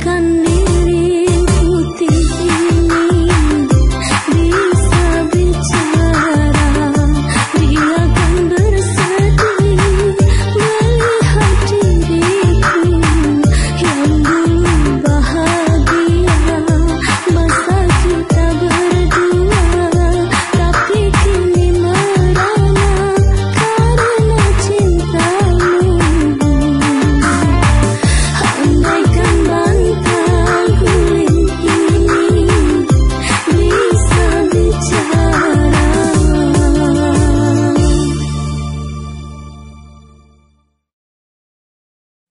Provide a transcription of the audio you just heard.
kan